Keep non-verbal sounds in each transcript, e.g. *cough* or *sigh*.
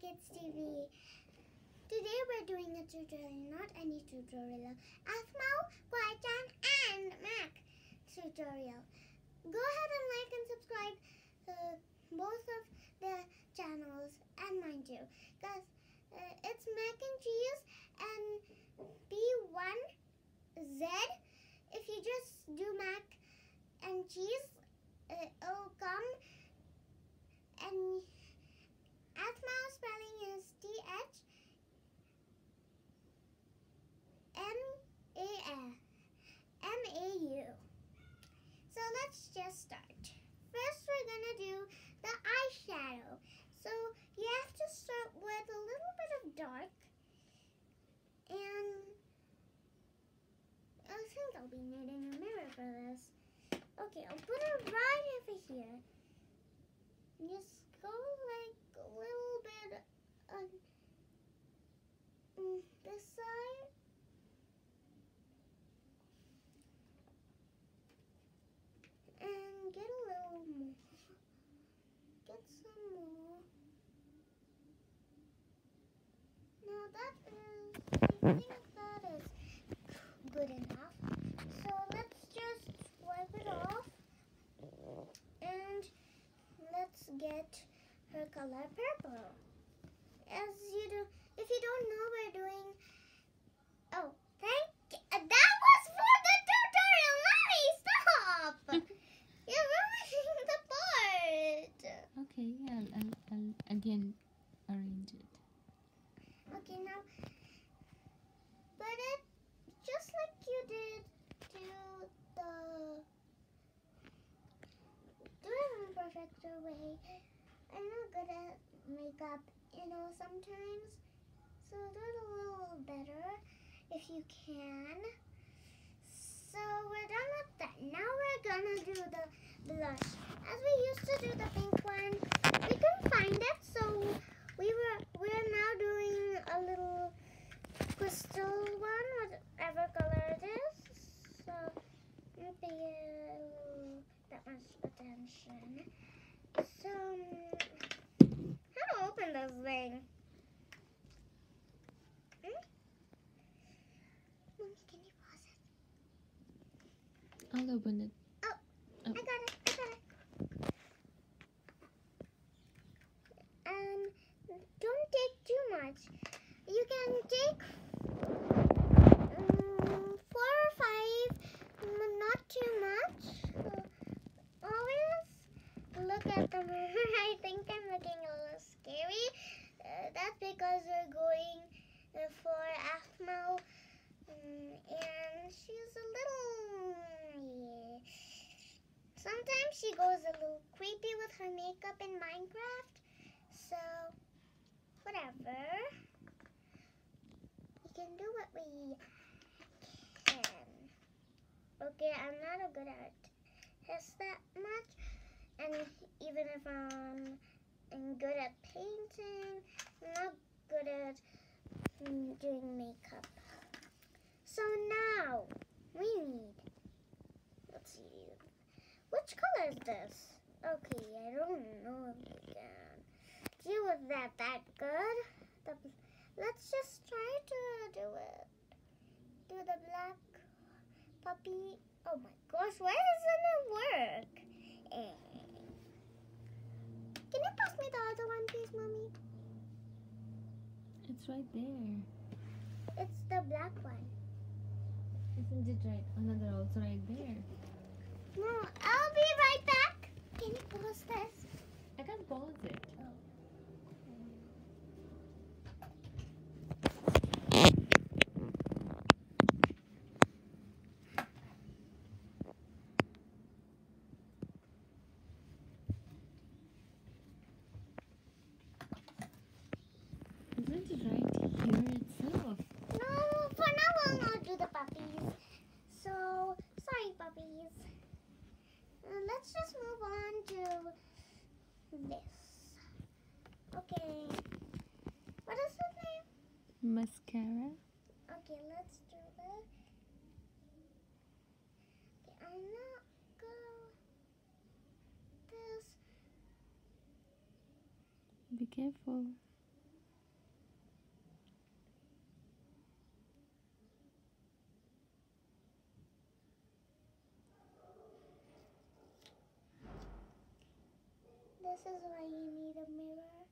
Kids TV. Today we're doing a tutorial, not any tutorial. Aphmau, Kwaichan and Mac tutorial. Go ahead and like and subscribe to both of the channels and mine too. Because uh, it's mac and cheese and B1Z. If you just do mac and cheese, uh, it'll come and Asma spelling is T H M A M A U. So let's just start. First, we're gonna do the eyeshadow. So you have to start with a little bit of dark, and I think I'll be needing a mirror for this. Okay, I'll put it right over here. Just go like a little bit on this side. And get a little more. Get some more. Now that is, I think that is good enough. So let's just wipe it off. And let's get her color purple. As you do, if you don't know, we're doing. Oh, thank. uh, That was for the tutorial. Mommy, stop! You're ruining the part. Okay, I'll, I'll, I'll again arrange it. Okay, now put it just like you did to the. Do it in a perfecter way. I'm not good at makeup, you know, sometimes. So do it a little better if you can. So we're done with that. Now we're gonna do the blush. As we used to do the pink one, we couldn't find it, so we were we're now doing a little crystal one, whatever color it is. So not pay uh, that much attention. So how to open this thing? Hmm? Mommy, can you pause open it. I got it. I got it. Um, don't take too much. You can take um, four or five, mm, not too much. Uh, always look at the mirror. I think I'm looking a little scary. Uh, that's because we're going uh, for Aphmau. Mm, and she's a little. Yeah. Sometimes she goes a little creepy with her makeup in Minecraft. So, whatever. We can do what we can. Okay, I'm not a good artist that much. And even if I'm, I'm good at painting, I'm not good at mm, doing makeup. So now, we need, let's see, which color is this? Okay, I don't know can deal with that that good. The, let's just try to do it. Do the black puppy. Oh my gosh, why doesn't it work? Eh. Can you pass me the other one, please, mommy? It's right there. It's the black one. Isn't it right? Another also right there. No, I'll be right back. Can you pause this? I can't pause it. Isn't it right here itself? No, for now we'll not do the puppies. So, sorry puppies. Uh, let's just move on to this. Okay. What is the name? Mascara. Okay, let's do this. Okay, I'm not go this. Be careful. You need a mirror.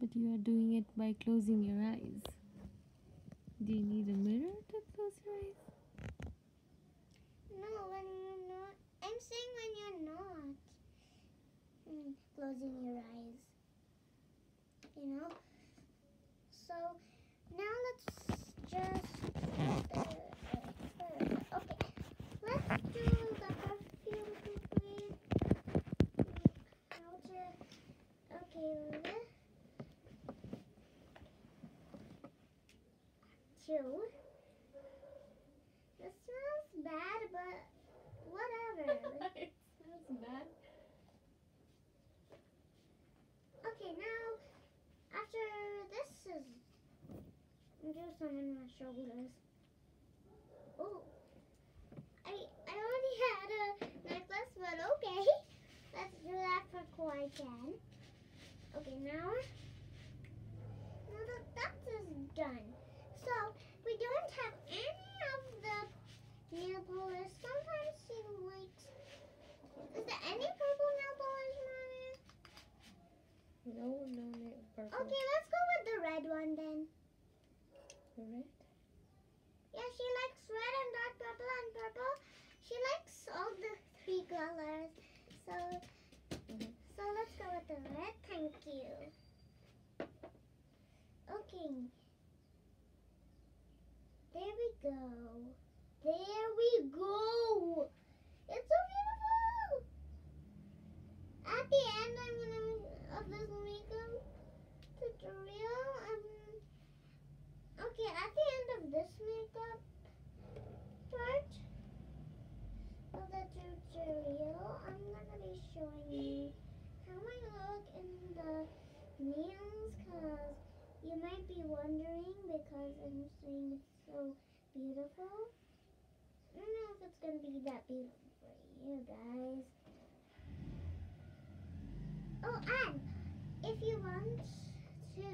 But you are doing it by closing your eyes. Do you need a mirror to close your eyes? No, when you're not. I'm saying when you're not mm, closing your eyes. You know? So now let's just. Okay, let's do the. Okay, Two. This smells bad, but whatever. it smells bad. okay, now after this is do some on my shoulders. Oh, I I already had a necklace, but okay, let's do that for Koi again. Okay, now now that that is done, so we don't have any of the nail polish. Sometimes she likes. Is there any purple nail polish, mommy? No, no, no, purple. Okay, let's go with the red one then. Red? Yeah, she likes red and dark purple and purple. She likes all the three colors. So, Mhm. so let's go with the red. Thank you. Okay. There we go. There we go. It's so beautiful. At the end, I'm gonna of this makeup tutorial. I'm Okay, at the end of this makeup part of the tutorial, I'm gonna be showing you how I look in the nails because you might be wondering because I'm saying it's so beautiful. I don't know if it's gonna be that beautiful for you guys. Oh, and if you want to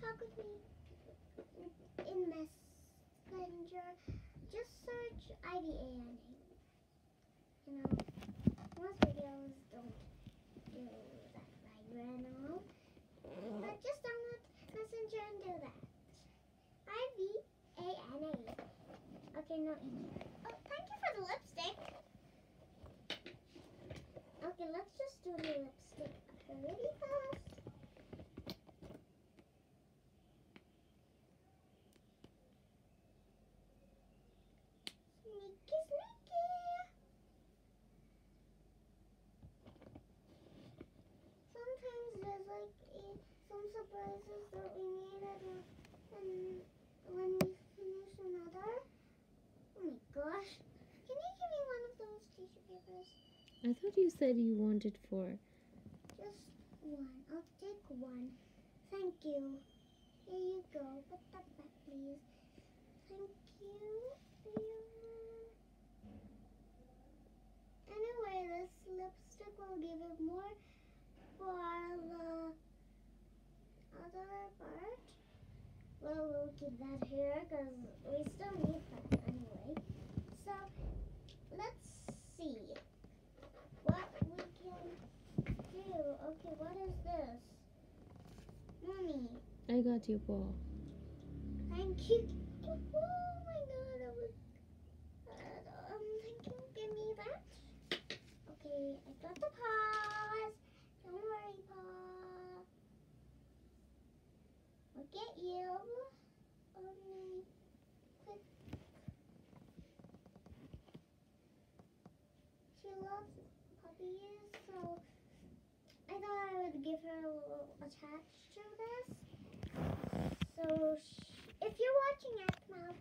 talk with me in Messenger, just search IDA on. You know, most videos don't do now. But just download Messenger and do that. I V A N A. Okay, no E. Oh, thank you for the lipstick. Okay, let's just do the lipstick really fast. Sneaky, sneaky. Sometimes there's like eh, some surprises that we needed and, and when we finish another. Oh my gosh. Can you give me one of those tissue papers? I thought you said you wanted four. Just one. I'll take one. Thank you. Here you go. Put that back, please. Thank you. Anyway, this lipstick will give it more for the other part. Well, we'll keep that here because we still need that anyway. So, let's see what we can do. Okay, what is this? Mommy, I got your ball. thank you. Oh my god, that was. Uh, um, thank you. Give me that. Okay, I got the paws. Don't worry, paw. I'll get you. Only quick. She loves puppies, so I thought I would give her a little attached to this. So, if you're watching X-Mouth,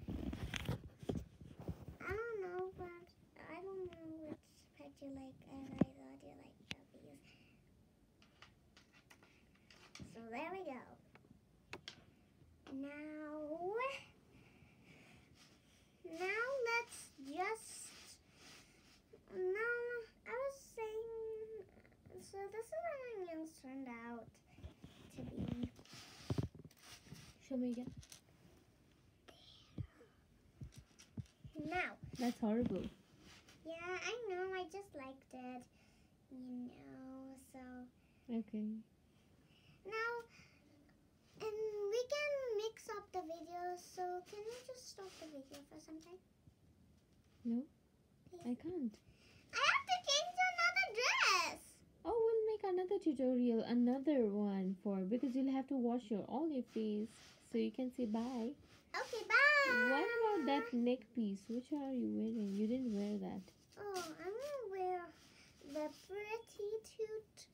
I don't know, but I don't know which pet you like, and I thought you like puppies. So there we go. Now let's just. Now I was saying. So this is how my nails turned out to be. Show me again. Now, That's horrible. yeah, I know. I just liked it. You know, so Okay. now, and we can mix up the videos. So can you just stop the video for some time? No, I can't. I have to change another dress. Oh, we'll make another tutorial, another one for because you'll have to wash your all your face so you can say bye. Okay, bye. What about that neck piece? Which are you wearing? You didn't wear that. Oh, I'm gonna wear the pretty toot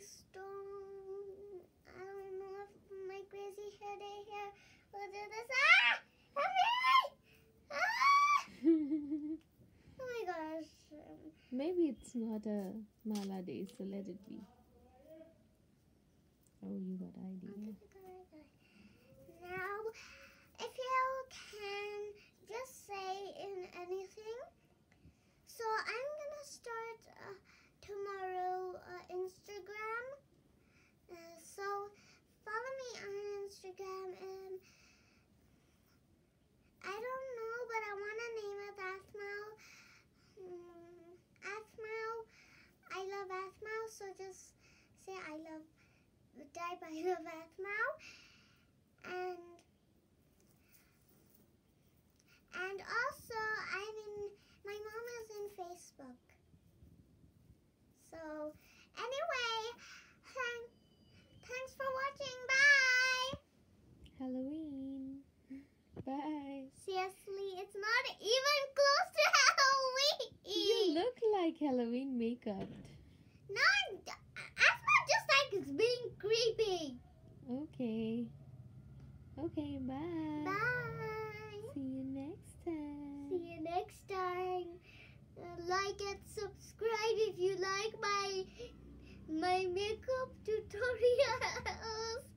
stone. I don't know if my crazy hair day here will do this. Ah! Help me! Ah! Oh my gosh. Um, Maybe it's not a mala day, so let it be. Oh, you got idea. Now, if you can just say in anything. So I'm gonna start uh, tomorrow uh, Instagram. Uh, so follow me on Instagram and I don't know, but I want to name it Aphmau. Mm, Aphmau. I love Aphmau, so just say I love type I love Aphmau and and also I'm in my mom is in Facebook. So anyway, thank, thanks for watching. Bye. Halloween. Bye. Seriously, it's not even close to *laughs* Halloween. You look like Halloween makeup. Not that's not just like it's being creepy. Okay. Okay, bye. Bye. See you next time. See you next time. Like and subscribe if you like my my makeup tutorials.